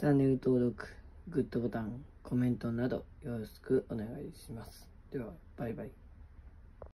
チャンネル登録、グッドボタン、コメントなどよろしくお願いします。では、バイバイ。